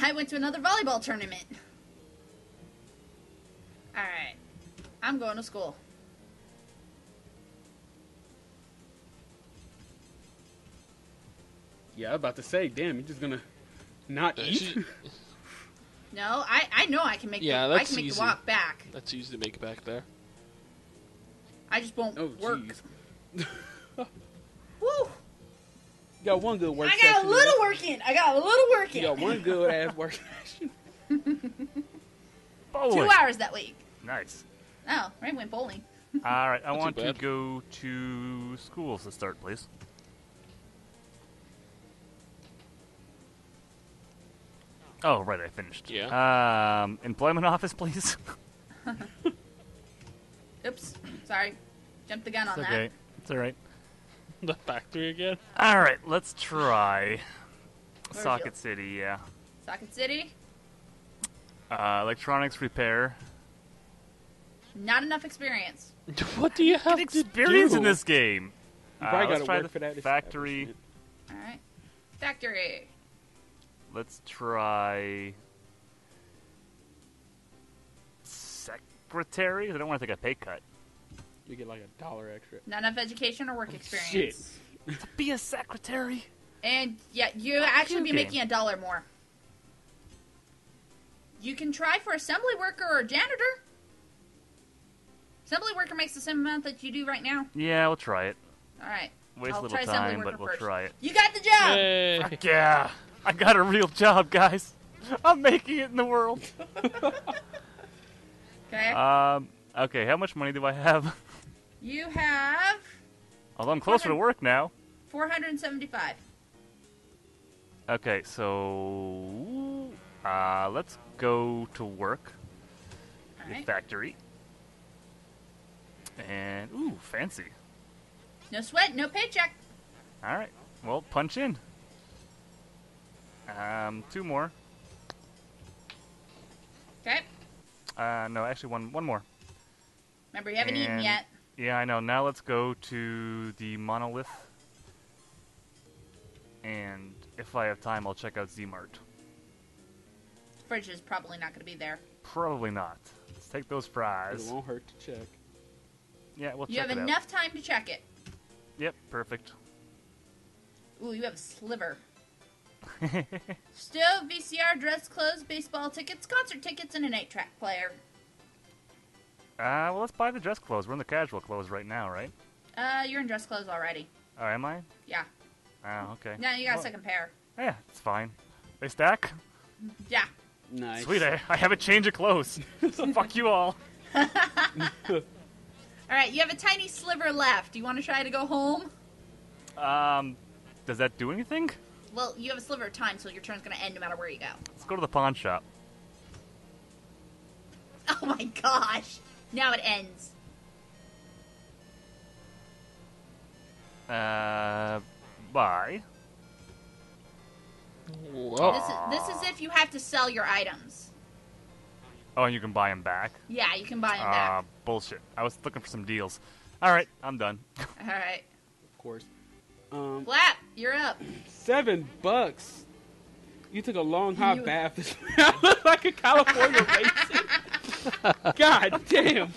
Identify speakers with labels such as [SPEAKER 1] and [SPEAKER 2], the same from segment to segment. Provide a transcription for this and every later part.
[SPEAKER 1] I went to another volleyball tournament. All right, I'm going to school.
[SPEAKER 2] Yeah, I was about to say, damn, you're just gonna not eat?
[SPEAKER 1] No, I I know I can make
[SPEAKER 3] Yeah,
[SPEAKER 1] the, I can make
[SPEAKER 3] easy.
[SPEAKER 1] the walk back.
[SPEAKER 3] That's easy to make back there.
[SPEAKER 1] I just won't
[SPEAKER 2] oh,
[SPEAKER 1] work. Woo!
[SPEAKER 2] You got one good work
[SPEAKER 1] I got a little work in. I got a little work in.
[SPEAKER 2] You got one good ass work session.
[SPEAKER 1] Two hours that week.
[SPEAKER 4] Nice.
[SPEAKER 1] Oh, Ray went bowling.
[SPEAKER 4] All right, I
[SPEAKER 3] Not too
[SPEAKER 4] want to
[SPEAKER 3] bad.
[SPEAKER 4] go to schools to start, please. Oh, right, I finished.
[SPEAKER 3] Yeah.
[SPEAKER 4] Um, employment office, please.
[SPEAKER 1] Oops, sorry, jumped the gun on
[SPEAKER 4] it's
[SPEAKER 1] that.
[SPEAKER 4] okay. It's all right.
[SPEAKER 3] The factory again?
[SPEAKER 4] All right, let's try.
[SPEAKER 1] Where's
[SPEAKER 4] Socket
[SPEAKER 1] your-
[SPEAKER 4] City, yeah.
[SPEAKER 1] Socket City,
[SPEAKER 4] Uh, electronics repair.
[SPEAKER 1] not enough experience.
[SPEAKER 3] what do you have
[SPEAKER 4] Get
[SPEAKER 3] to
[SPEAKER 4] experience
[SPEAKER 3] do?
[SPEAKER 4] in this game.
[SPEAKER 2] You
[SPEAKER 4] Uh, let's
[SPEAKER 2] gotta
[SPEAKER 4] try the factory.
[SPEAKER 1] All right, factory.
[SPEAKER 4] Let's try secretary. I don't want to take a pay cut.
[SPEAKER 2] You get like a dollar extra.
[SPEAKER 1] Not enough education or work experience.
[SPEAKER 2] Shit.
[SPEAKER 1] experience.
[SPEAKER 4] Be a secretary.
[SPEAKER 1] And yeah, you actually be
[SPEAKER 4] okay.
[SPEAKER 1] making a dollar more. You can try for assembly worker or janitor. Assembly worker makes the same amount that you do right now.
[SPEAKER 4] Yeah, we'll try it.
[SPEAKER 1] All right.
[SPEAKER 4] Waste
[SPEAKER 1] I'll
[SPEAKER 4] a little
[SPEAKER 1] try assembly
[SPEAKER 4] time, but we'll
[SPEAKER 1] first.
[SPEAKER 4] try it.
[SPEAKER 1] You got the job.
[SPEAKER 3] Yay.
[SPEAKER 4] Fuck yeah! I got a real job, guys. I'm making it in the world.
[SPEAKER 1] Okay.
[SPEAKER 4] Um. Okay, how much money do I have?
[SPEAKER 1] you have
[SPEAKER 4] Although I'm closer to work now.
[SPEAKER 1] 475.
[SPEAKER 4] Okay, so uh, let's go to work.
[SPEAKER 1] Right.
[SPEAKER 4] factory. And ooh, fancy.
[SPEAKER 1] No sweat, no paycheck.
[SPEAKER 4] All right. Well, punch in. Um, two more.
[SPEAKER 1] Okay.
[SPEAKER 4] Uh, no, actually one one more.
[SPEAKER 1] Remember, you haven't eaten yet.
[SPEAKER 4] Yeah, I know. Now let's go to the monolith. And if I have time, I'll check out Z-Mart.
[SPEAKER 1] Fridge is probably not going to be there.
[SPEAKER 4] Probably not. Let's take those fries.
[SPEAKER 2] It won't hurt to check.
[SPEAKER 4] Yeah, we'll check.
[SPEAKER 1] You
[SPEAKER 4] check
[SPEAKER 1] have
[SPEAKER 4] it
[SPEAKER 1] enough time to check it.
[SPEAKER 4] Yep, perfect.
[SPEAKER 1] Ooh, you have a sliver. Stove, VCR, dress clothes, baseball tickets, concert tickets, and an 8 track player.
[SPEAKER 4] Uh, well, let's buy the dress clothes. We're in the casual clothes right now, right?
[SPEAKER 1] Uh, you're in dress clothes already.
[SPEAKER 4] Oh, am I?
[SPEAKER 1] Yeah.
[SPEAKER 4] Oh, okay.
[SPEAKER 1] Now you got a
[SPEAKER 4] Well,
[SPEAKER 1] second pair.
[SPEAKER 4] Yeah, it's fine. They stack?
[SPEAKER 1] Yeah.
[SPEAKER 2] Nice.
[SPEAKER 4] Sweet, I, I have a change of clothes. Fuck you all.
[SPEAKER 1] All right, you have a tiny sliver left. Do you want to try to go home?
[SPEAKER 4] Um, does that do anything?
[SPEAKER 1] Well, you have a sliver of time, so your turn's going to end no matter where you go.
[SPEAKER 4] Let's go to the pawn shop.
[SPEAKER 1] Oh my gosh. Now it ends.
[SPEAKER 4] Uh, buy.
[SPEAKER 3] Whoa.
[SPEAKER 1] This is this is if you have to sell your items.
[SPEAKER 4] Oh, and you can buy them back.
[SPEAKER 1] Yeah, you can buy them
[SPEAKER 4] Ah,
[SPEAKER 1] back.
[SPEAKER 4] bullshit. I was looking for some deals. All right, I'm done.
[SPEAKER 1] All right.
[SPEAKER 2] Of course. Um,
[SPEAKER 1] Flap, you're up.
[SPEAKER 2] seven bucks. You took a long hot
[SPEAKER 1] You-
[SPEAKER 2] bath. This I look like a California racing. God damn.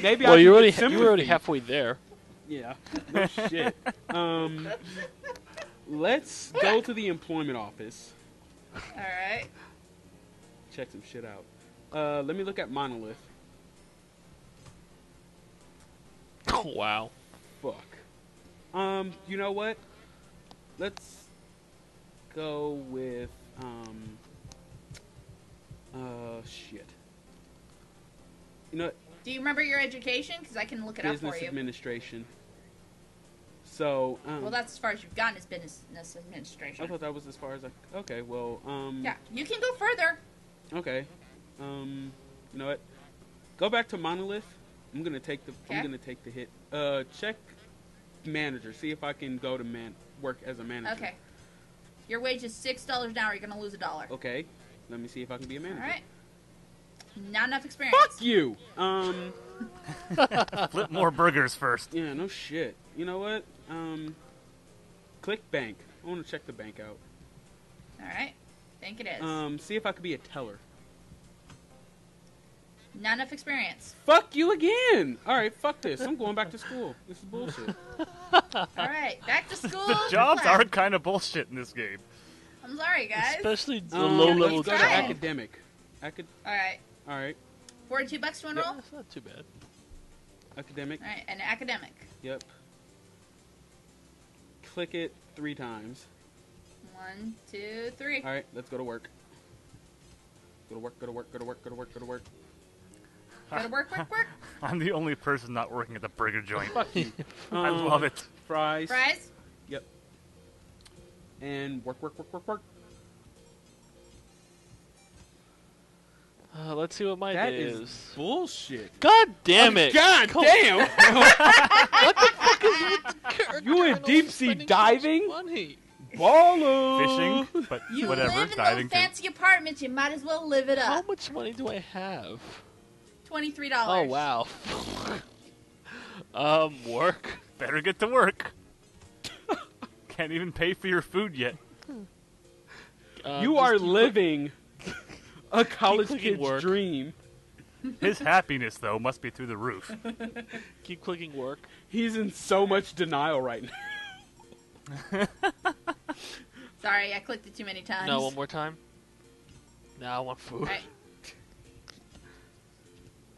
[SPEAKER 2] Maybe I
[SPEAKER 3] Well,
[SPEAKER 2] should
[SPEAKER 3] you
[SPEAKER 2] get
[SPEAKER 3] already you
[SPEAKER 2] sympathy.
[SPEAKER 3] were already halfway there.
[SPEAKER 2] Yeah. No shit. Um, let's go to the employment office.
[SPEAKER 1] All right.
[SPEAKER 2] Check some shit out. Uh, let me look at monolith.
[SPEAKER 3] Oh, wow.
[SPEAKER 2] Fuck. Um, you know what? Let's go with um. Uh, shit. You know.
[SPEAKER 1] Do you remember your education? Because I can look it up for you.
[SPEAKER 2] Business administration. So, um,
[SPEAKER 1] Well, that's as far as you've gotten is business administration.
[SPEAKER 2] I thought that was as far as I. Okay, well, um.
[SPEAKER 1] Yeah, you can go further.
[SPEAKER 2] Okay. Um, you know what? Go back to monolith. I'm gonna take the.
[SPEAKER 1] Okay.
[SPEAKER 2] I'm gonna take the hit. Uh, check manager. See if I can go to man work as a manager.
[SPEAKER 1] Okay. Your wage is six dollars an hour. You're gonna lose a dollar.
[SPEAKER 2] Okay. Let me see if I can be a manager.
[SPEAKER 1] right. Not enough experience.
[SPEAKER 2] Fuck you. Um.
[SPEAKER 4] Flip more burgers first.
[SPEAKER 2] Yeah. No shit. You know what? Um. Click bank. I want to check the bank out.
[SPEAKER 1] All right. think it is.
[SPEAKER 2] Um, see if I could be a teller.
[SPEAKER 1] Not enough experience.
[SPEAKER 2] Fuck you again. All right, fuck this. I'm going back to school. This is bullshit.
[SPEAKER 1] All right, back to school.
[SPEAKER 4] The jobs
[SPEAKER 1] class.
[SPEAKER 4] are kind of bullshit in this game.
[SPEAKER 1] I'm sorry, guys.
[SPEAKER 3] Especially the
[SPEAKER 2] Um,
[SPEAKER 3] low level
[SPEAKER 2] let's go to academic. Acad.
[SPEAKER 1] All right,
[SPEAKER 2] All right,
[SPEAKER 1] forty-two bucks to
[SPEAKER 3] Yeah,
[SPEAKER 1] enroll.
[SPEAKER 3] that's not too bad.
[SPEAKER 2] academic.
[SPEAKER 1] All right, and academic.
[SPEAKER 2] Yep. Click it three times.
[SPEAKER 1] One, two, three.
[SPEAKER 2] All right, let's go to work. Go to work. Go to work. Go to work. Go to work. Go to work.
[SPEAKER 1] Gotta work, work, work.
[SPEAKER 4] I'm the only person not working at the burger joint.
[SPEAKER 2] Fuck you.
[SPEAKER 4] I
[SPEAKER 2] Um,
[SPEAKER 4] love it.
[SPEAKER 2] Fries.
[SPEAKER 1] Fries.
[SPEAKER 2] Yep. And work, work, work, work, work.
[SPEAKER 3] Uh, let's see what my
[SPEAKER 2] That
[SPEAKER 3] day
[SPEAKER 2] is
[SPEAKER 3] is.
[SPEAKER 2] bullshit.
[SPEAKER 3] God damn it!
[SPEAKER 2] God
[SPEAKER 3] Come-
[SPEAKER 2] damn!
[SPEAKER 3] What the fuck is with the character
[SPEAKER 2] You went
[SPEAKER 3] and
[SPEAKER 2] deep sea
[SPEAKER 3] spending so much
[SPEAKER 2] diving?
[SPEAKER 3] Money?
[SPEAKER 2] Baller!
[SPEAKER 4] Fishing, but
[SPEAKER 1] You
[SPEAKER 4] whatever,
[SPEAKER 1] live in
[SPEAKER 4] diving
[SPEAKER 1] those
[SPEAKER 4] too.
[SPEAKER 1] fancy apartments. You might as well live it up.
[SPEAKER 3] How
[SPEAKER 1] up.
[SPEAKER 3] much money do I have?
[SPEAKER 1] Twenty-three
[SPEAKER 3] Oh
[SPEAKER 1] dollars.
[SPEAKER 3] Oh wow. um, work.
[SPEAKER 4] Better get to work. Can't even pay for your food yet.
[SPEAKER 3] Um,
[SPEAKER 2] You
[SPEAKER 3] just
[SPEAKER 2] are
[SPEAKER 3] keep cli-
[SPEAKER 2] living a college kid's
[SPEAKER 3] work.
[SPEAKER 2] dream.
[SPEAKER 4] His happiness, though, must be through the roof.
[SPEAKER 3] keep clicking work.
[SPEAKER 2] He's in so much denial right now.
[SPEAKER 1] Sorry, I clicked it too many times.
[SPEAKER 3] No, one more time. Now I want food.
[SPEAKER 1] All right.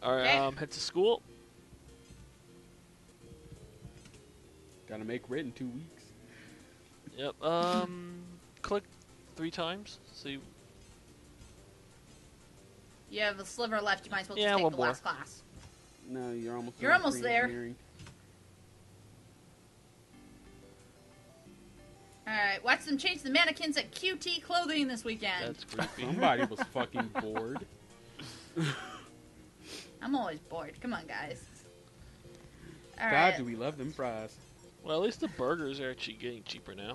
[SPEAKER 3] All right,
[SPEAKER 1] Okay.
[SPEAKER 3] um, head to school.
[SPEAKER 2] Gotta make rent in two weeks.
[SPEAKER 3] Yep. Um, click three times. See.
[SPEAKER 1] You have a sliver left. You might as well
[SPEAKER 3] Yeah,
[SPEAKER 1] just take the
[SPEAKER 3] more.
[SPEAKER 1] last class.
[SPEAKER 2] No, you're almost.
[SPEAKER 1] You're almost there. All right, watch them change the mannequins at QT Clothing this weekend.
[SPEAKER 3] That's creepy.
[SPEAKER 2] Somebody was fucking bored.
[SPEAKER 1] I'm always bored. Come on, guys. All
[SPEAKER 2] God,
[SPEAKER 1] right.
[SPEAKER 2] do we love them fries?
[SPEAKER 3] well, at least the burgers are actually getting cheaper now.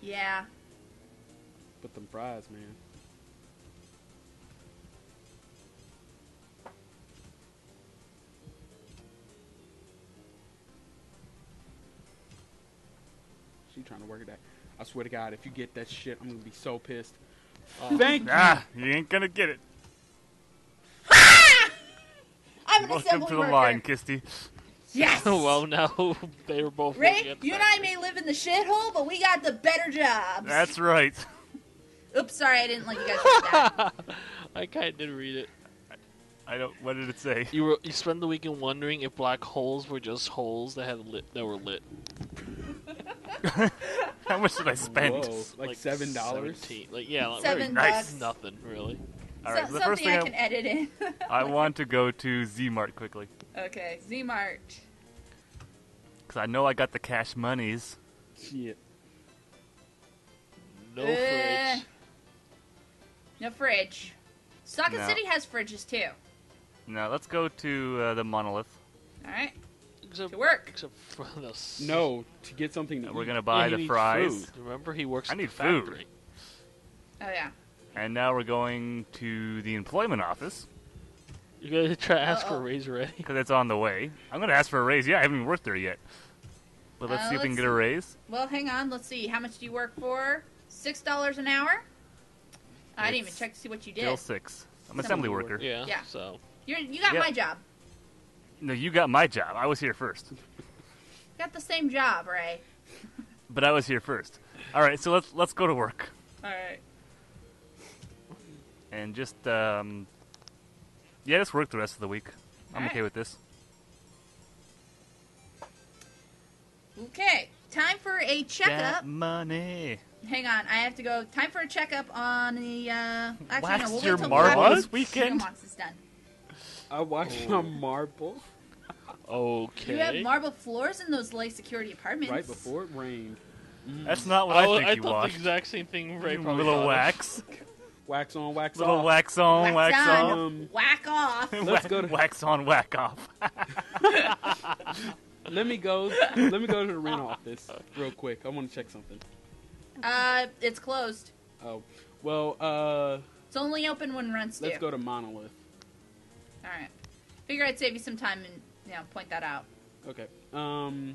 [SPEAKER 1] Yeah.
[SPEAKER 2] But them fries, man. She trying to work it out. I swear to God, if you get that shit, I'm gonna be so pissed.
[SPEAKER 3] Oh.
[SPEAKER 2] Thank you.
[SPEAKER 4] Ah, you ain't gonna get it.
[SPEAKER 1] I'm an
[SPEAKER 4] Welcome
[SPEAKER 1] assembly
[SPEAKER 4] to the
[SPEAKER 1] worker.
[SPEAKER 4] line, Kisty.
[SPEAKER 1] Yes.
[SPEAKER 3] well, now they were both working
[SPEAKER 1] Ray, you and I may live in the shithole, but we got the better jobs.
[SPEAKER 4] That's right.
[SPEAKER 1] Oops, sorry, I didn't let you guys read that.
[SPEAKER 3] I kind of did read it.
[SPEAKER 4] I don't. What did it say?
[SPEAKER 3] You were you spend the weekend wondering if black holes were just holes that had lit that were lit.
[SPEAKER 4] How much did I spend?
[SPEAKER 2] Whoa, like, seven dollars.
[SPEAKER 3] 17. Like yeah, like,
[SPEAKER 1] Seven
[SPEAKER 3] very-
[SPEAKER 4] bucks.
[SPEAKER 3] Nothing really.
[SPEAKER 4] All right,
[SPEAKER 1] So-
[SPEAKER 4] right, the first thing
[SPEAKER 1] I
[SPEAKER 4] I,
[SPEAKER 1] can edit in.
[SPEAKER 4] I want to go to Z Mart quickly
[SPEAKER 1] okay, Zmart.
[SPEAKER 4] because I know I got the cash monies.
[SPEAKER 2] Shit.
[SPEAKER 3] No
[SPEAKER 1] Uh,
[SPEAKER 3] fridge.
[SPEAKER 1] No fridge. Socket
[SPEAKER 4] No.
[SPEAKER 1] City has fridges too.
[SPEAKER 4] No, let's go to uh, the monolith.
[SPEAKER 1] All right,
[SPEAKER 3] Except,
[SPEAKER 1] to work.
[SPEAKER 3] except for the s-
[SPEAKER 2] No, to get something to
[SPEAKER 4] We're
[SPEAKER 2] eat.
[SPEAKER 4] gonna
[SPEAKER 3] Yeah,
[SPEAKER 4] buy
[SPEAKER 3] he
[SPEAKER 4] the
[SPEAKER 3] needs
[SPEAKER 4] fries,
[SPEAKER 3] food. Remember, he works.
[SPEAKER 4] I
[SPEAKER 3] at
[SPEAKER 4] need
[SPEAKER 3] the
[SPEAKER 4] food.
[SPEAKER 3] factory.
[SPEAKER 1] Oh yeah.
[SPEAKER 4] and now we're going to the employment office
[SPEAKER 3] You're gonna try to ask for a
[SPEAKER 1] Uh-oh.
[SPEAKER 3] raise already.
[SPEAKER 4] because it's on the way. I'm gonna ask for a raise. Yeah, I haven't even worked there yet. But let's
[SPEAKER 1] Uh,
[SPEAKER 4] see if we can
[SPEAKER 1] let's
[SPEAKER 4] get a
[SPEAKER 1] see.
[SPEAKER 4] raise.
[SPEAKER 1] Well, hang on. Let's see. How much do you work for? Six dollars an hour. I didn't even
[SPEAKER 4] It's
[SPEAKER 1] check to see what you
[SPEAKER 4] Still
[SPEAKER 1] did.
[SPEAKER 4] six. I'm
[SPEAKER 1] Assembly
[SPEAKER 4] an assembly worker.
[SPEAKER 3] Yeah.
[SPEAKER 1] Yeah.
[SPEAKER 3] So
[SPEAKER 1] You're, you got
[SPEAKER 4] Yeah.
[SPEAKER 1] my job.
[SPEAKER 4] No, you got my job. I was here first.
[SPEAKER 1] Got the same job, Ray.
[SPEAKER 4] But I was here first. All right, so let's let's go to work
[SPEAKER 1] All right.
[SPEAKER 4] and just um, yeah, just work the rest of the week. I'm
[SPEAKER 1] Alright.
[SPEAKER 4] okay with this.
[SPEAKER 1] Okay. Time for a checkup.
[SPEAKER 4] Got money.
[SPEAKER 1] Hang on. I have to go. Time for a checkup on the. Uh, actually,
[SPEAKER 4] Wax
[SPEAKER 1] no. We'll wait
[SPEAKER 4] your
[SPEAKER 1] till
[SPEAKER 4] marble
[SPEAKER 1] Black-
[SPEAKER 4] weekend?
[SPEAKER 1] Wax is done.
[SPEAKER 2] I watched a marble
[SPEAKER 3] okay.
[SPEAKER 1] You have marble floors in those light security apartments.
[SPEAKER 2] right before it rained.
[SPEAKER 4] That's not what
[SPEAKER 3] I,
[SPEAKER 4] I, think
[SPEAKER 3] I
[SPEAKER 4] you
[SPEAKER 3] thought
[SPEAKER 4] watched.
[SPEAKER 3] the exact same thing. Ray
[SPEAKER 4] You
[SPEAKER 3] probably
[SPEAKER 4] little
[SPEAKER 3] thought of.
[SPEAKER 4] wax,
[SPEAKER 2] Wax on, wax
[SPEAKER 4] little
[SPEAKER 2] off.
[SPEAKER 4] wax on, wax,
[SPEAKER 1] Wax
[SPEAKER 4] off.
[SPEAKER 1] on.
[SPEAKER 2] Um,
[SPEAKER 1] Whack off.
[SPEAKER 2] Let's go to-
[SPEAKER 4] wax on, whack off.
[SPEAKER 2] let me go. Let me go to the rent office real quick. I want to check something.
[SPEAKER 1] Uh, it's closed.
[SPEAKER 2] Oh, well. Uh,
[SPEAKER 1] It's only open when rent's due.
[SPEAKER 2] let's go to Monolith.
[SPEAKER 1] All right. Figure I'd save you some time and you know point that out.
[SPEAKER 2] Okay. Um,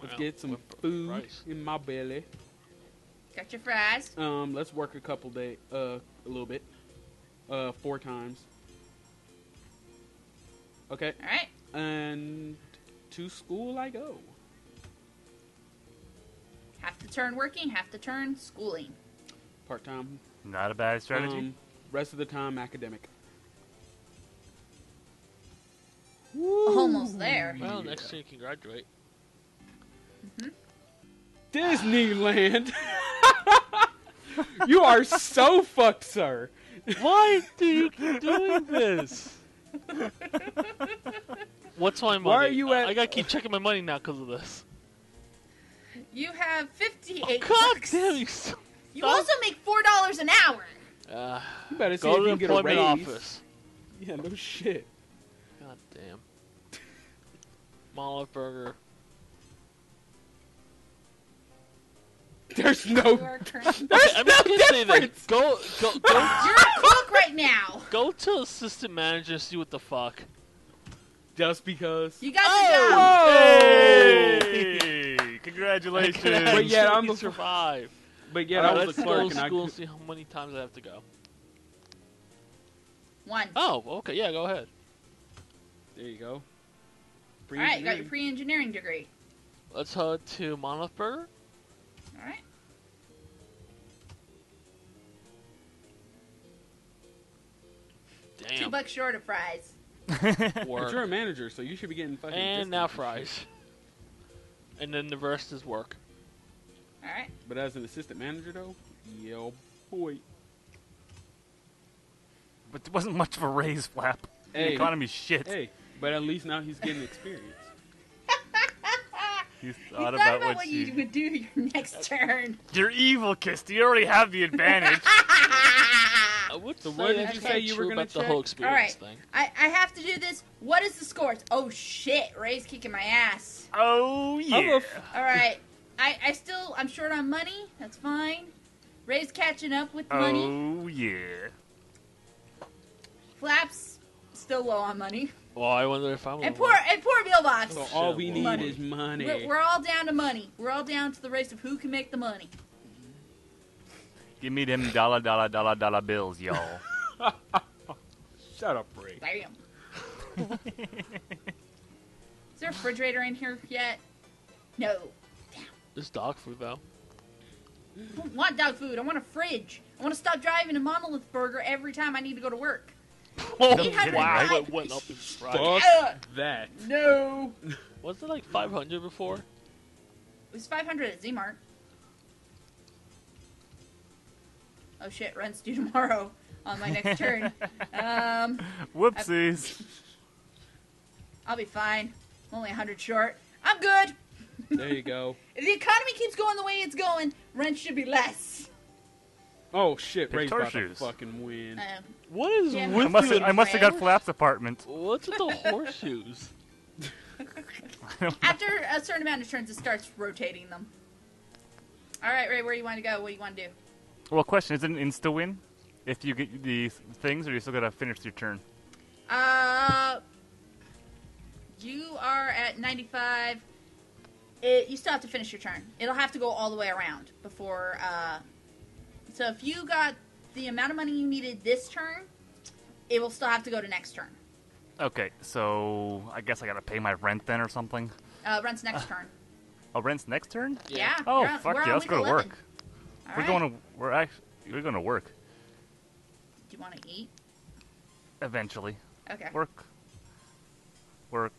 [SPEAKER 2] let's
[SPEAKER 3] Wow,
[SPEAKER 2] get some
[SPEAKER 3] what
[SPEAKER 2] food
[SPEAKER 3] price.
[SPEAKER 2] in my belly.
[SPEAKER 1] Got your fries.
[SPEAKER 2] Um, let's work a couple day, uh, a little bit, uh, four times. Okay,
[SPEAKER 1] All right.
[SPEAKER 2] and to school I go.
[SPEAKER 1] Half the turn working, half the turn schooling.
[SPEAKER 2] Part time.
[SPEAKER 4] Not a bad strategy.
[SPEAKER 2] Um, rest of the time academic.
[SPEAKER 1] Almost there.
[SPEAKER 3] Well, next year you can graduate.
[SPEAKER 2] Disneyland. you are so fucked, sir.
[SPEAKER 3] Why do you keep doing this? What's my money?
[SPEAKER 2] Why are you
[SPEAKER 3] I-
[SPEAKER 2] at-
[SPEAKER 3] I gotta keep checking my money now because of this.
[SPEAKER 1] You have 58
[SPEAKER 3] God
[SPEAKER 1] bucks.
[SPEAKER 3] damn you! so-
[SPEAKER 1] You also make $4 an hour.
[SPEAKER 3] Uh,
[SPEAKER 2] You better see
[SPEAKER 3] go
[SPEAKER 2] if
[SPEAKER 3] to
[SPEAKER 2] you can get a
[SPEAKER 3] employment
[SPEAKER 2] raise.
[SPEAKER 3] office.
[SPEAKER 2] Yeah, no shit.
[SPEAKER 3] God damn. Monolith Burger.
[SPEAKER 2] There's no.
[SPEAKER 1] are currently-
[SPEAKER 3] Okay, I'm just gonna say
[SPEAKER 2] difference.
[SPEAKER 3] Go, go, go,
[SPEAKER 1] You're a cook right now.
[SPEAKER 3] go to assistant manager. and See what the fuck.
[SPEAKER 2] Just because.
[SPEAKER 1] You got
[SPEAKER 2] Oh!
[SPEAKER 4] Hey! Congratulations.
[SPEAKER 2] But yeah, I'm
[SPEAKER 3] you
[SPEAKER 2] a-
[SPEAKER 3] survive.
[SPEAKER 2] But yeah,
[SPEAKER 3] Alright,
[SPEAKER 2] I was
[SPEAKER 3] let's
[SPEAKER 2] a
[SPEAKER 3] go
[SPEAKER 2] clerk,
[SPEAKER 3] to
[SPEAKER 2] and I
[SPEAKER 3] school and
[SPEAKER 2] could-
[SPEAKER 3] see how many times I have to go.
[SPEAKER 1] the job. One.
[SPEAKER 3] Oh, okay, yeah, go ahead.
[SPEAKER 2] There you go.
[SPEAKER 1] All right, you got your pre-engineering degree.
[SPEAKER 3] Let's head to Monolith Burger.
[SPEAKER 1] All right. Two bucks short of fries.
[SPEAKER 2] But
[SPEAKER 3] Work.
[SPEAKER 2] you're a manager, so you should be getting fucking.
[SPEAKER 3] And now
[SPEAKER 2] discounts and shit.
[SPEAKER 3] fries. And then the rest is work.
[SPEAKER 1] All right.
[SPEAKER 2] But as an assistant manager, though, yo boy.
[SPEAKER 4] but it wasn't much of a raise, Flap. The
[SPEAKER 2] Hey.
[SPEAKER 4] economy's shit.
[SPEAKER 2] Hey, but at least now he's getting experience.
[SPEAKER 4] You
[SPEAKER 1] You
[SPEAKER 4] thought about, what,
[SPEAKER 1] what
[SPEAKER 4] you...
[SPEAKER 1] you would do your next uh, turn.
[SPEAKER 4] You're evil, Kisty. You already have the advantage.
[SPEAKER 3] Uh, I would
[SPEAKER 2] So
[SPEAKER 3] say
[SPEAKER 2] what did
[SPEAKER 3] that's
[SPEAKER 2] you say you were gonna
[SPEAKER 3] about the whole experience
[SPEAKER 1] Alright.
[SPEAKER 3] thing.
[SPEAKER 1] I, I have to do this. What is the scores? Oh shit, Ray's kicking my ass.
[SPEAKER 4] oh,
[SPEAKER 2] I'm a
[SPEAKER 4] yeah.
[SPEAKER 2] f-
[SPEAKER 1] All right. I, I still I'm short on money. That's fine. Ray's catching up with oh, money.
[SPEAKER 4] Oh, yeah.
[SPEAKER 1] Flaps still low on money.
[SPEAKER 3] Well, I wonder if I'm.
[SPEAKER 1] And
[SPEAKER 3] a
[SPEAKER 1] poor and poor Mailbox.
[SPEAKER 2] So all we need
[SPEAKER 1] money.
[SPEAKER 2] is money.
[SPEAKER 1] We're, we're all down to money. We're all down to the race of who can make the money.
[SPEAKER 4] Give me them dollar, dollar, dollar, dollar bills, y'all.
[SPEAKER 2] Shut up, Ray.
[SPEAKER 1] Damn. Is there a refrigerator in here yet? No.
[SPEAKER 3] It's dog food though.
[SPEAKER 1] I don't want dog food. I want a fridge. I want to stop driving a Monolith Burger every time I need to go to work.
[SPEAKER 3] Oh,
[SPEAKER 1] kidding,
[SPEAKER 3] wow!
[SPEAKER 1] right?
[SPEAKER 3] It went up in price.
[SPEAKER 2] Fuck
[SPEAKER 1] Ugh.
[SPEAKER 2] that.
[SPEAKER 1] No.
[SPEAKER 3] Was it like 500 before?
[SPEAKER 1] It was 500 at Z-Mart. Oh shit, rent's due tomorrow on my next turn. Um,
[SPEAKER 4] Whoopsies.
[SPEAKER 1] I'll be fine. I'm only 100 short. I'm good.
[SPEAKER 2] There you go.
[SPEAKER 1] If the economy keeps going the way it's going, rent should be less.
[SPEAKER 2] Oh shit,
[SPEAKER 4] Pick
[SPEAKER 2] Ray's about to fucking win.
[SPEAKER 3] What is
[SPEAKER 1] Yeah,
[SPEAKER 3] with
[SPEAKER 4] I must
[SPEAKER 3] you
[SPEAKER 4] have, I must have got
[SPEAKER 1] Fran.
[SPEAKER 4] Flap's apartment.
[SPEAKER 3] What's with the horseshoes?
[SPEAKER 1] after a certain amount of turns, it starts rotating them. All right, Ray, where do you want to go? What do you want to do?
[SPEAKER 4] Well, question is it an insta win if you get the things, or you still gotta finish your turn?
[SPEAKER 1] Uh, you are at 95. It, you still have to finish your turn. It'll have to go all the way around before. Uh, so if you got the amount of money you needed this turn, it will still have to go to next turn.
[SPEAKER 4] Okay, so I guess I gotta pay my rent then or something.
[SPEAKER 1] Uh, runs next turn.
[SPEAKER 4] Oh, rent's next turn?
[SPEAKER 1] Yeah.
[SPEAKER 4] Oh,
[SPEAKER 1] on-
[SPEAKER 4] fuck yeah,
[SPEAKER 1] on
[SPEAKER 4] let's go to
[SPEAKER 1] 11.
[SPEAKER 4] work.
[SPEAKER 1] All
[SPEAKER 4] we're
[SPEAKER 1] right.
[SPEAKER 4] going to we're actually we're going to work
[SPEAKER 1] Do you want to eat?
[SPEAKER 4] eventually.
[SPEAKER 1] Okay.
[SPEAKER 4] Work, work,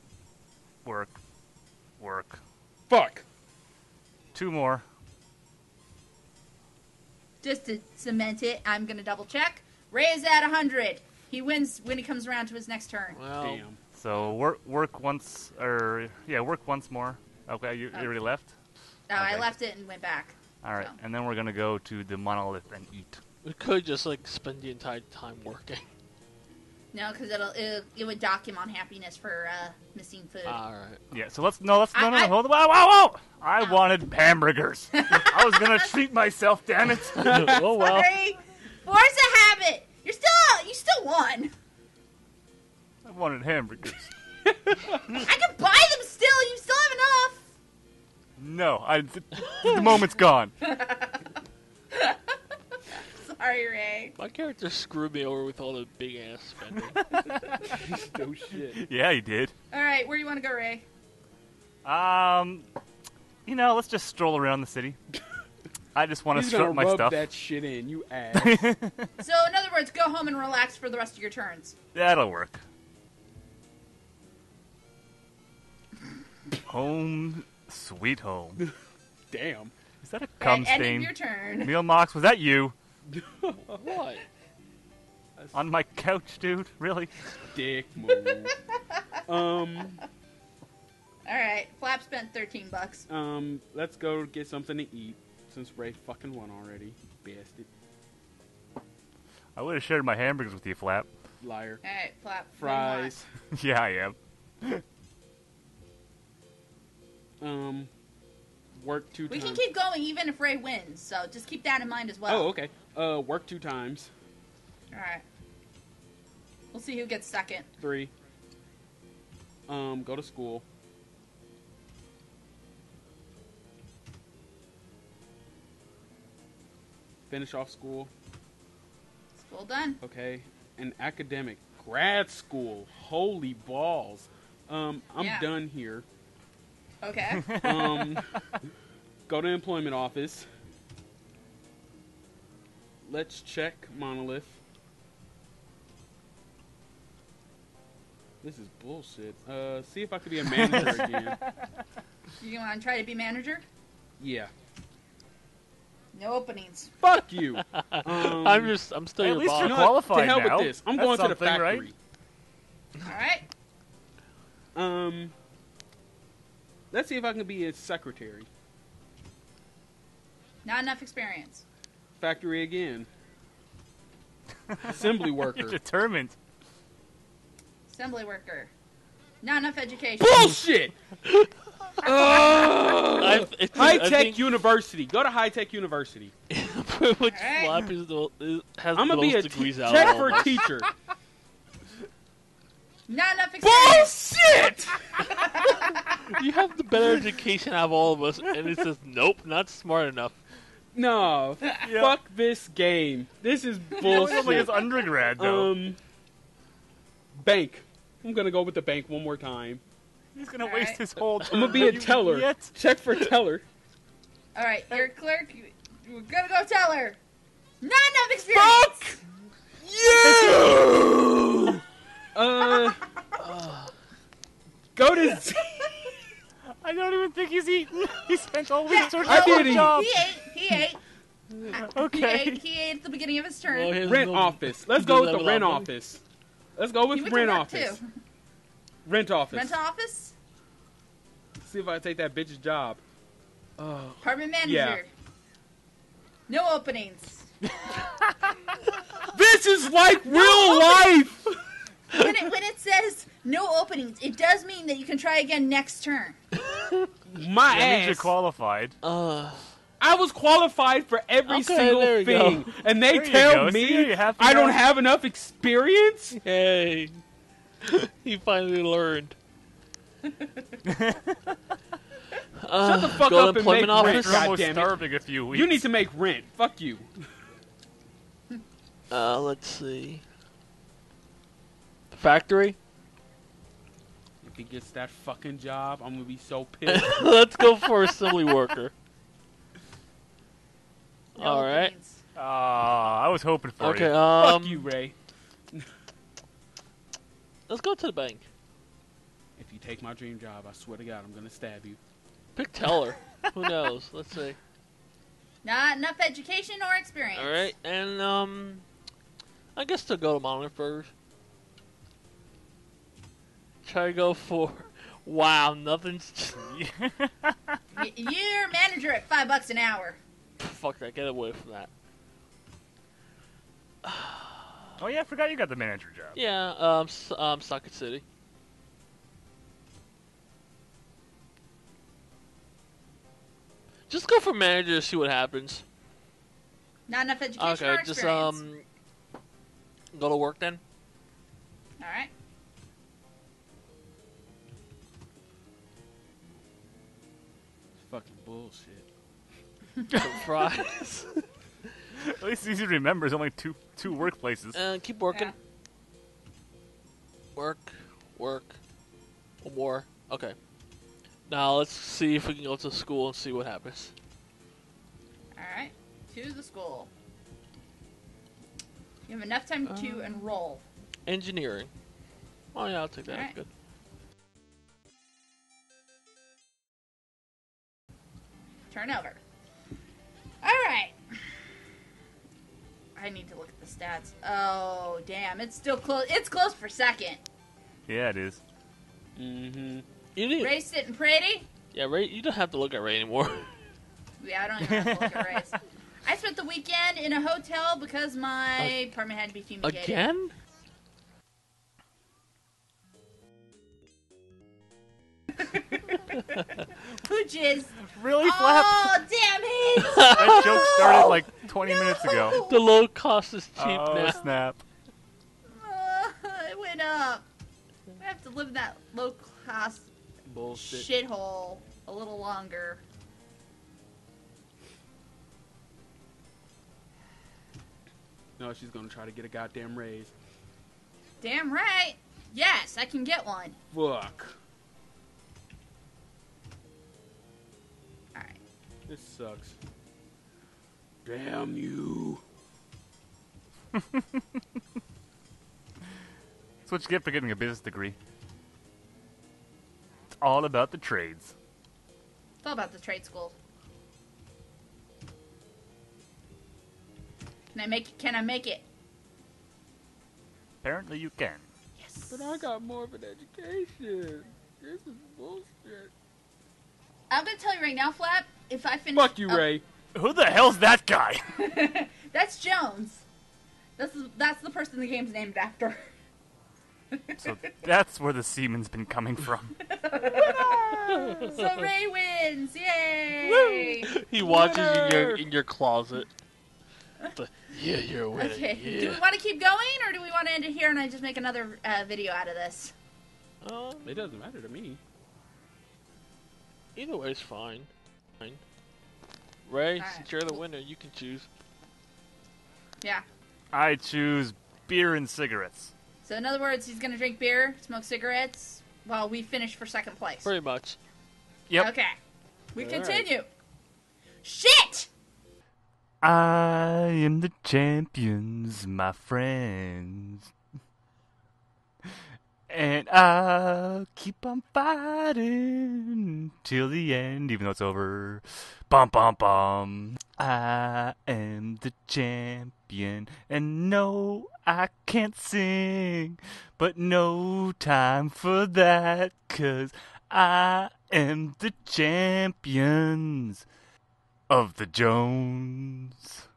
[SPEAKER 4] work, work.
[SPEAKER 2] Fuck.
[SPEAKER 4] Two more.
[SPEAKER 1] Just to cement it, I'm gonna double check. Ray is at 100. He wins when he comes around to his next turn.
[SPEAKER 3] Well,
[SPEAKER 2] Damn.
[SPEAKER 4] So work work once or yeah, work once more. Okay, you, you already oh. left.
[SPEAKER 1] No, I left it and went back.
[SPEAKER 4] All right,
[SPEAKER 1] So.
[SPEAKER 4] and then we're gonna go to the monolith and eat.
[SPEAKER 3] we could just like spend the entire time working.
[SPEAKER 1] No, because it'll it, it would dock him on happiness for uh, missing food.
[SPEAKER 3] All right.
[SPEAKER 4] Yeah, so let's no, let's no,
[SPEAKER 1] I-
[SPEAKER 4] no,
[SPEAKER 1] I-
[SPEAKER 4] hold on, whoa, whoa, whoa! I
[SPEAKER 1] Oh.
[SPEAKER 4] wanted hamburgers. I was gonna treat myself, damn it.
[SPEAKER 3] oh well.
[SPEAKER 1] Sorry, force a habit. You're still you still won.
[SPEAKER 4] I wanted hamburgers.
[SPEAKER 1] I can buy them still. You still have enough.
[SPEAKER 4] No, I, the, the moment's gone.
[SPEAKER 1] Sorry, Ray.
[SPEAKER 3] My character screwed me over with all the big ass spending.
[SPEAKER 2] no shit.
[SPEAKER 4] Yeah, he did.
[SPEAKER 1] All right, where do you want to go, Ray?
[SPEAKER 4] Um, you know, let's just stroll around the city. I just want to
[SPEAKER 2] He's gonna
[SPEAKER 4] my
[SPEAKER 2] rub
[SPEAKER 4] stuff.
[SPEAKER 2] that shit in. You ass.
[SPEAKER 1] So, in other words, go home and relax for the rest of your turns.
[SPEAKER 4] That'll work. Home, sweet home.
[SPEAKER 2] Damn.
[SPEAKER 4] Is that a
[SPEAKER 1] At
[SPEAKER 4] cum
[SPEAKER 1] end of
[SPEAKER 4] stain?
[SPEAKER 1] your turn.
[SPEAKER 4] Neil Mox, was that you
[SPEAKER 3] what?
[SPEAKER 4] on my couch, dude? Really?
[SPEAKER 2] Dick move. um.
[SPEAKER 1] All right, Flap spent thirteen bucks.
[SPEAKER 2] Um. Let's go get something to eat since Ray fucking won already. Bastard.
[SPEAKER 4] I would have shared my hamburgers with you, Flap.
[SPEAKER 2] Liar.
[SPEAKER 1] All right, Flap. what do you want?
[SPEAKER 2] Fries.
[SPEAKER 4] yeah, I am.
[SPEAKER 2] Um. Work two
[SPEAKER 1] We
[SPEAKER 2] times.
[SPEAKER 1] can keep going even if Ray wins, so just keep that in mind as well.
[SPEAKER 2] Oh, okay. Uh, work two times.
[SPEAKER 1] All right. We'll see who gets second.
[SPEAKER 2] Three. Um, go to school. Finish off school.
[SPEAKER 1] School done.
[SPEAKER 2] Okay. An academic. Grad school. Holy balls. Um, I'm
[SPEAKER 1] Yeah.
[SPEAKER 2] done here.
[SPEAKER 1] Okay.
[SPEAKER 2] Um, go to employment office. Let's check monolith. This is bullshit. Uh, see if I could be a manager again.
[SPEAKER 1] you want to try to be manager?
[SPEAKER 2] Yeah.
[SPEAKER 1] No openings.
[SPEAKER 2] Fuck you. Um,
[SPEAKER 3] I'm just, I'm still
[SPEAKER 4] At
[SPEAKER 3] your
[SPEAKER 4] least
[SPEAKER 3] boss.
[SPEAKER 2] you
[SPEAKER 4] you're
[SPEAKER 2] know what?
[SPEAKER 4] qualified
[SPEAKER 2] To hell
[SPEAKER 4] now.
[SPEAKER 2] with this. I'm
[SPEAKER 4] That's
[SPEAKER 2] going to the
[SPEAKER 4] something, right?
[SPEAKER 2] factory.
[SPEAKER 1] All right.
[SPEAKER 2] Um, let's see if I can be a secretary.
[SPEAKER 1] Not enough experience.
[SPEAKER 2] Factory again. Assembly
[SPEAKER 4] You're
[SPEAKER 2] worker.
[SPEAKER 4] determined.
[SPEAKER 1] Assembly worker. Not enough education.
[SPEAKER 2] Bullshit.
[SPEAKER 3] I, it's,
[SPEAKER 2] high Tech
[SPEAKER 3] think
[SPEAKER 2] University. Go to High Tech University.
[SPEAKER 3] pretty much
[SPEAKER 1] Alright.
[SPEAKER 3] Flap is the, is, has
[SPEAKER 2] I'm
[SPEAKER 3] the
[SPEAKER 2] gonna be a
[SPEAKER 3] degrees
[SPEAKER 2] te-
[SPEAKER 3] out
[SPEAKER 2] check for a teacher.
[SPEAKER 1] Not enough experience.
[SPEAKER 2] Bullshit.
[SPEAKER 3] You have the better education out of all of us, and it says nope, not smart enough.
[SPEAKER 2] No,
[SPEAKER 4] Yeah.
[SPEAKER 2] fuck this game. This is
[SPEAKER 4] bullshit. his
[SPEAKER 2] bullshit.
[SPEAKER 4] undergrad, though.
[SPEAKER 2] um, bank. I'm gonna go with the bank one more time.
[SPEAKER 4] He's gonna
[SPEAKER 1] All
[SPEAKER 4] waste
[SPEAKER 1] right.
[SPEAKER 4] his whole Time.
[SPEAKER 2] I'm gonna be a teller.
[SPEAKER 4] idiot.
[SPEAKER 2] Check for teller.
[SPEAKER 1] All right, you're a clerk. You- We're gonna go teller. Not enough experience.
[SPEAKER 2] Fuck You. Uh, go to.
[SPEAKER 4] I don't even think he's eaten. He spent all week searching
[SPEAKER 2] I
[SPEAKER 4] for
[SPEAKER 2] did
[SPEAKER 4] a
[SPEAKER 2] eat.
[SPEAKER 4] job.
[SPEAKER 1] He ate. He ate. He
[SPEAKER 4] Okay.
[SPEAKER 1] ate. He ate at the beginning of his turn.
[SPEAKER 3] Well, his
[SPEAKER 2] Rent
[SPEAKER 3] no-
[SPEAKER 2] office. Let's go with the rent
[SPEAKER 3] money.
[SPEAKER 2] office. Let's go with
[SPEAKER 1] went to
[SPEAKER 2] rent
[SPEAKER 1] work,
[SPEAKER 2] office.
[SPEAKER 1] too.
[SPEAKER 2] Rent office.
[SPEAKER 1] Rent office.
[SPEAKER 2] See if I take that bitch's job. Oh,
[SPEAKER 1] Apartment manager.
[SPEAKER 2] Yeah.
[SPEAKER 1] No openings.
[SPEAKER 2] this is like real life.
[SPEAKER 1] When it, when it says no openings, it does mean that you can try again next turn.
[SPEAKER 2] My
[SPEAKER 4] That means you're
[SPEAKER 2] ass.
[SPEAKER 4] qualified.
[SPEAKER 3] Uh,
[SPEAKER 2] I was qualified for every
[SPEAKER 3] Okay,
[SPEAKER 2] single
[SPEAKER 3] you
[SPEAKER 2] thing,
[SPEAKER 3] go.
[SPEAKER 2] and they
[SPEAKER 4] There you
[SPEAKER 2] tell
[SPEAKER 4] go.
[SPEAKER 2] me
[SPEAKER 4] See, you happy
[SPEAKER 2] I don't
[SPEAKER 4] now?
[SPEAKER 2] have enough experience.
[SPEAKER 3] hey, he finally learned. Uh,
[SPEAKER 2] Shut the fuck
[SPEAKER 3] go
[SPEAKER 2] up
[SPEAKER 3] to
[SPEAKER 2] and make
[SPEAKER 3] employment
[SPEAKER 2] rent.
[SPEAKER 3] office.
[SPEAKER 4] You're
[SPEAKER 2] God
[SPEAKER 4] almost
[SPEAKER 2] damn it.
[SPEAKER 4] starving a few weeks.
[SPEAKER 2] You need to make rent. Fuck you.
[SPEAKER 3] Uh, let's see. Factory.
[SPEAKER 2] If he gets that fucking job, I'm gonna be so pissed.
[SPEAKER 3] let's go for assembly worker.
[SPEAKER 1] No
[SPEAKER 3] All right.
[SPEAKER 1] openings.
[SPEAKER 4] Ah, I was hoping for
[SPEAKER 3] Okay.
[SPEAKER 4] you.
[SPEAKER 3] Um,
[SPEAKER 2] Fuck you, Ray.
[SPEAKER 3] let's go to the bank.
[SPEAKER 2] If you take my dream job, I swear to God, I'm gonna stab you.
[SPEAKER 3] Pick teller. Who knows? Let's see.
[SPEAKER 1] Not enough education or experience.
[SPEAKER 3] All right, and um, I guess to go to Monolith Burgers. Try to go for. Wow, nothing's.
[SPEAKER 1] Y- you're manager at five bucks an hour.
[SPEAKER 3] Fuck that. Get away from that.
[SPEAKER 4] oh yeah, I forgot you got the manager job.
[SPEAKER 3] Yeah. Um. S- um. Socket City. Just go for manager to see what happens.
[SPEAKER 1] Not enough education or
[SPEAKER 3] Okay.
[SPEAKER 1] experience.
[SPEAKER 3] Just um. Go to work then.
[SPEAKER 1] All right.
[SPEAKER 2] Bullshit.
[SPEAKER 3] Some fries.
[SPEAKER 4] At least it's easy to remember. There's only two two workplaces.
[SPEAKER 3] And keep working.
[SPEAKER 1] Yeah.
[SPEAKER 3] Work, work, one more. Okay. Now let's see if we can go to school and see what happens.
[SPEAKER 1] All right, to the school. You have enough time to
[SPEAKER 3] Um,
[SPEAKER 1] enroll.
[SPEAKER 3] Engineering. Oh yeah, I'll take that.
[SPEAKER 1] Alright.
[SPEAKER 3] Good.
[SPEAKER 1] Turn over. All right. I need to look at the stats. Oh, damn! It's still close. It's close for second.
[SPEAKER 4] Yeah, it is.
[SPEAKER 2] Mm-hmm.
[SPEAKER 3] You need,
[SPEAKER 1] Ray sitting pretty.
[SPEAKER 3] yeah, Ray. You don't have to look at Ray anymore.
[SPEAKER 1] Yeah, I don't even have to look at Ray's. I spent the weekend in a hotel because my apartment had to be fumigated.
[SPEAKER 3] Again?
[SPEAKER 1] Which is
[SPEAKER 4] Really, Flap?
[SPEAKER 1] oh damn it!
[SPEAKER 4] That joke started like 20 minutes ago.
[SPEAKER 3] The low cost is cheap
[SPEAKER 4] oh,
[SPEAKER 3] now.
[SPEAKER 4] snap.
[SPEAKER 1] Uh, it went up. I have to live in that low cost
[SPEAKER 2] Bullshit.
[SPEAKER 1] shithole a little longer.
[SPEAKER 2] No, she's gonna try to get a goddamn raise.
[SPEAKER 1] Damn right. Yes, I can get one.
[SPEAKER 2] Fuck. This sucks. Damn you.
[SPEAKER 4] That's what you get for getting a business degree. It's all about the trades.
[SPEAKER 1] It's all about the trade school. Can I make it? Can I make it?
[SPEAKER 4] Apparently, you can.
[SPEAKER 1] Yes.
[SPEAKER 2] But I got more of an education. This is bullshit.
[SPEAKER 1] I'm gonna tell you right now, Flap. If I finish,
[SPEAKER 2] Fuck you,
[SPEAKER 1] oh,
[SPEAKER 2] Ray.
[SPEAKER 4] Who the hell's that guy?
[SPEAKER 1] that's Jones. That's that's the person the game's named after.
[SPEAKER 4] so that's where the semen's been coming from.
[SPEAKER 1] so Ray wins! Yay!
[SPEAKER 3] He watches you in your in your closet. The- yeah, you're a winner.
[SPEAKER 1] Okay. Do we want to keep going, or do we want to end it here and I just make another uh, video out of this?
[SPEAKER 3] Um,
[SPEAKER 2] It doesn't matter to me.
[SPEAKER 3] either way is fine. Fine. Ray,
[SPEAKER 1] Alright.
[SPEAKER 3] since you're the winner, you can choose.
[SPEAKER 1] Yeah.
[SPEAKER 4] I choose beer and cigarettes.
[SPEAKER 1] So in other words, he's gonna drink beer, smoke cigarettes, while we finish for second place.
[SPEAKER 3] Pretty much.
[SPEAKER 4] Yep.
[SPEAKER 1] Okay. We
[SPEAKER 2] All right.
[SPEAKER 1] continue. Shit!
[SPEAKER 4] I am the champions, my friends. And I'll keep on fighting till the end, even though it's over. Bum bum bum. I am the champion, and no, I can't sing, but no time for that, cause I am the champions of the Jones.